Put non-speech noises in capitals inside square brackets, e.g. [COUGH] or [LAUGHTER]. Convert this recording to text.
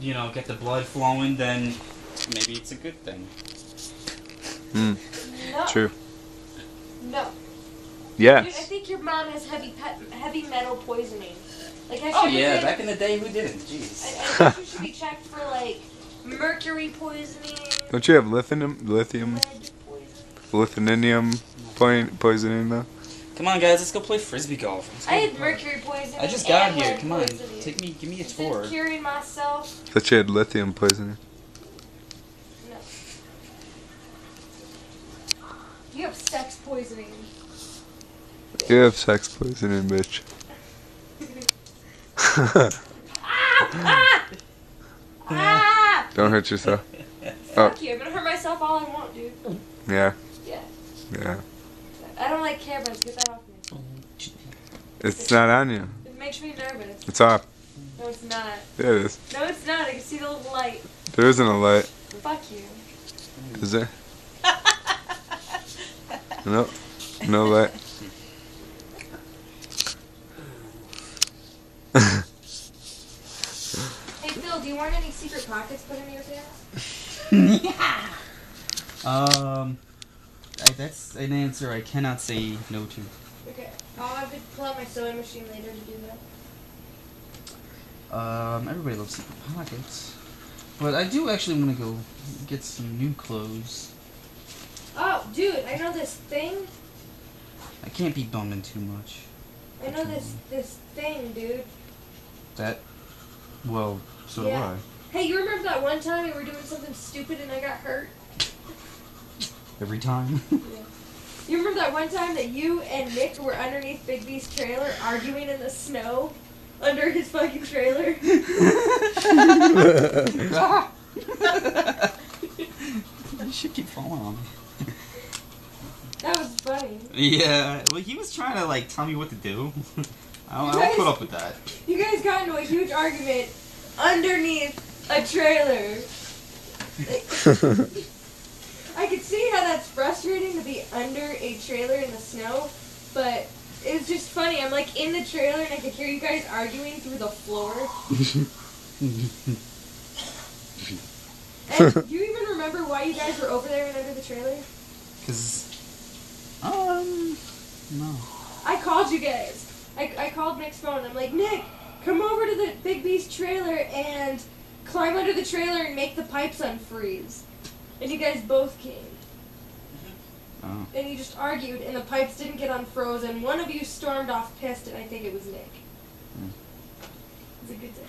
you know, get the blood flowing, then maybe it's a good thing. Mm, No. true. No. Dude, I think your mom has heavy pet, heavy metal poisoning. Like, has Oh yeah, been- back in the day, who didn't? Jeez. I think you should be checked for like mercury poisoning, Don't you have lithium, lithium, lead poisoning. lithium poisoning though? Come on, guys, let's go play frisbee golf. Let's I go- had mercury poisoning. I just got here. lead Come on, poisoning. take me, give me a I've tour. been curing myself. Thought you had lithium poisoning. No. You have sex poisoning. You have sex poisoning, bitch. Ah! Ah! Don't hurt yourself. Fuck you. I'm gonna hurt myself all I want, dude. Yeah. Yeah. Yeah. I don't like cameras. Get that off me. It's not on you. It makes me nervous. It's off. No, it's not. There it is. No, it's not. I can see the little light. There isn't a light, Fuck you. is there? No. No light. Hey Phil, do you want any secret pockets put in your pants? [LAUGHS] Um, I, that's an answer I cannot say no to. Okay. I'll have to pull out my sewing machine later to do that. Um, everybody loves secret pockets, but I do actually want to go get some new clothes. Oh, dude, I know this thing. I can't be bumming too much. I know this this thing, dude. That, well, so Yeah. do I. Hey, you remember that one time we were doing something stupid and I got hurt? I. Every time. [LAUGHS] You remember that one time that you and Nick were underneath Big B's trailer arguing in the snow under his fucking trailer? [LAUGHS] you should keep falling on me. That was funny. Yeah, well, he was trying to like tell me what to do. I don't, I You don't put up with that. You guys got into a huge argument underneath a trailer. [LAUGHS] I could see how that's frustrating to be under a trailer in the snow, but it was just funny. I'm like in the trailer and I could hear you guys arguing through the floor. And [LAUGHS] do you even remember why you guys were over there and under the trailer? Cause, um, no. I called you guys. I, I called Nick's phone. I'm like, Nick, come over to the Big Beast trailer and climb under the trailer and make the pipes unfreeze. And you guys both came. Oh. And you just argued, and the pipes didn't get unfrozen. One of you stormed off pissed, and I think it was Nick. Hmm. It's a good day.